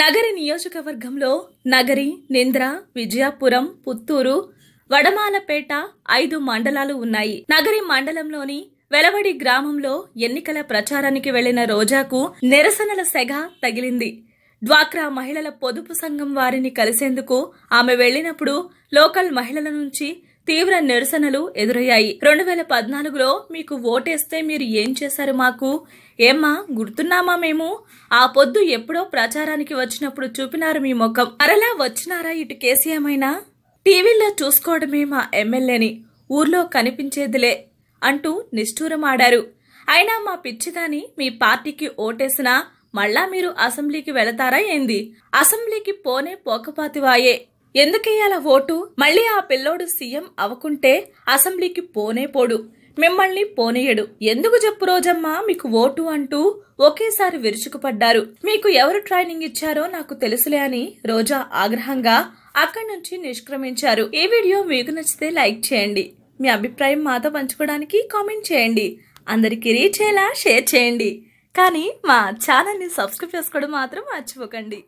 నగరి నియోజకవర్గంలో నగరి నింద్ర విజయాపురం పుత్తూరు వడమాలపేట ఐదు మండలాలు ఉన్నాయి. నగరి మండలంలోని వెలవడి గ్రామంలో ఎన్నికల ప్రచారానికి వెళ్ళిన రోజాకు నిరసనల సెగ తగిలింది. డ్వాక్రా మహిళల పొదుపు సంఘం వారిని కలిసేందుకు ఆమె వెళ్ళినప్పుడు లోకల్ మహిళల నుంచి తీవ్ర నిరసనలు ఎదురయ్యాయి. రెండు వేల పద్నాలుగులో మీకు ఓటేస్తే మీరు ఏం చేశారు మాకు? ఏమ్మా గుర్తున్నామా మేము? ఆ పొద్దు ఎప్పుడో ప్రచారానికి వచ్చినప్పుడు చూపినారు మీ ముఖం. అరలా వచ్చినారా ఇటు కేసీఎమైనా టీవీలో చూసుకోవడమే మా ఎమ్మెల్యేని. ఊర్లో కనిపించేదిలే అంటూ నిష్ఠూరమాడారు. అయినా మా పిచ్చిదాని మీ పార్టీకి ఓటేసినా మళ్ళా మీరు అసెంబ్లీకి వెళతారా ఏంది? అసెంబ్లీకి పోనే పోకపాతివాయే ఎందుకేయాల ఓటు? మళ్ళీ ఆ పిల్లోడు సీఎం అవకుంటే అసెంబ్లీకి పోనే పోడు. మిమ్మల్ని పోనీయడు. ఎందుకు చెప్పు రోజమ్మా మీకు ఓటు అంటూ ఒకేసారి విరుచుకుపడ్డారు. మీకు ఎవరు ట్రైనింగ్ ఇచ్చారో నాకు తెలుసులే అని రోజా ఆగ్రహంగా అక్కడి నుంచి నిష్క్రమించారు. ఈ వీడియో మీకు నచ్చితే లైక్ చేయండి. మీ అభిప్రాయం మాతో పంచుకోవడానికి కామెంట్ చేయండి. అందరికీ రీచ్ అయ్యేలా షేర్ చేయండి. కానీ మా ఛానల్ని సబ్స్క్రైబ్ చేసుకోవడం మాత్రం మర్చిపోకండి.